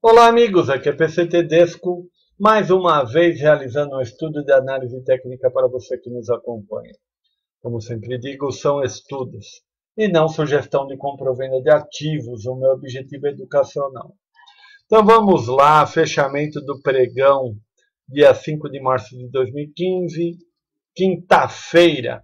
Olá amigos, aqui é PC Tedesco, mais uma vez realizando um estudo de análise técnica para você que nos acompanha. Como sempre digo, são estudos e não sugestão de compra ou venda de ativos, o meu objetivo é educacional. Então vamos lá, fechamento do pregão, dia 5 de março de 2015, quinta-feira.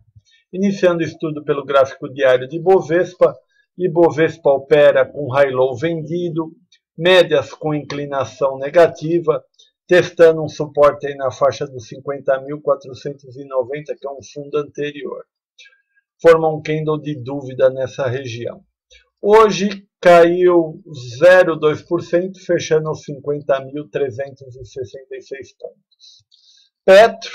Iniciando o estudo pelo gráfico diário de Bovespa, e Bovespa opera com high low vendido, médias com inclinação negativa, testando um suporte aí na faixa dos 50.490, que é um fundo anterior. Forma um candle de dúvida nessa região. Hoje caiu 0,2%, fechando aos 50.366 pontos. Petro,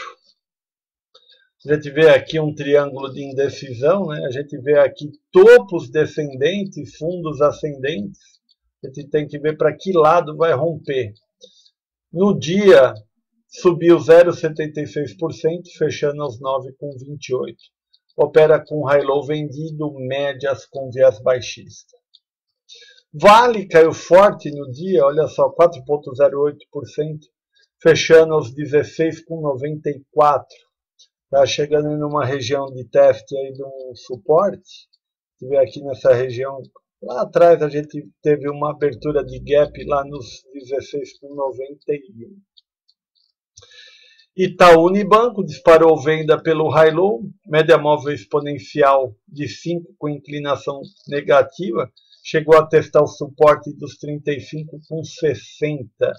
a gente vê aqui um triângulo de indecisão, né? a gente vê aqui topos descendentes, fundos ascendentes, a gente tem que ver para que lado vai romper. No dia, subiu 0,76%, fechando aos 9,28%. Opera com high-low vendido, médias com viés baixista. Vale caiu forte no dia, olha só, 4,08%, fechando aos 16,94%. Está chegando numa região de teste aí de um suporte. Você vê aqui nessa região Lá atrás a gente teve uma abertura de gap lá nos 16,91. Itaú Unibanco disparou venda pelo high low, média móvel exponencial de 5 com inclinação negativa, chegou a testar o suporte dos 35 com 60.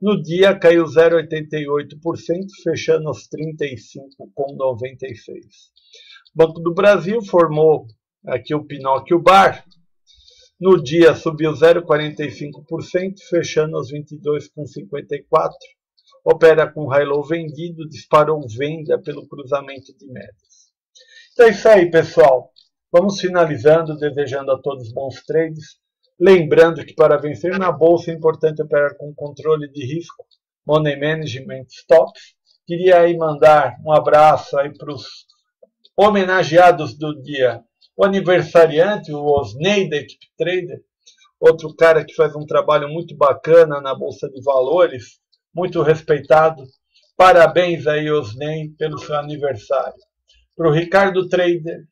No dia caiu 0,88%, fechando aos 35 com 96. Banco do Brasil formou aqui o Pinóquio Bar, no dia subiu 0,45%, fechando aos 22,54%. Opera com high-low vendido, disparou venda pelo cruzamento de médias. Então é isso aí, pessoal. Vamos finalizando, desejando a todos bons trades. Lembrando que para vencer na bolsa é importante operar com controle de risco, money management, stops. Queria aí mandar um abraço aí para os homenageados do dia o aniversariante, o Osney da Equipe Trader, outro cara que faz um trabalho muito bacana na Bolsa de Valores, muito respeitado. Parabéns aí, Osney, pelo seu aniversário. Para o Ricardo Trader,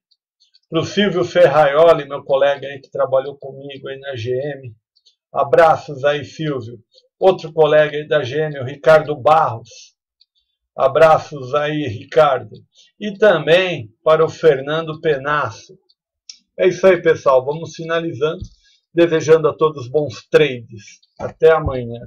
para o Silvio Ferraioli, meu colega aí que trabalhou comigo aí na GM. Abraços aí, Silvio. Outro colega aí da GM, o Ricardo Barros. Abraços aí, Ricardo. E também para o Fernando Penasso. É isso aí, pessoal. Vamos finalizando. Desejando a todos bons trades. Até amanhã.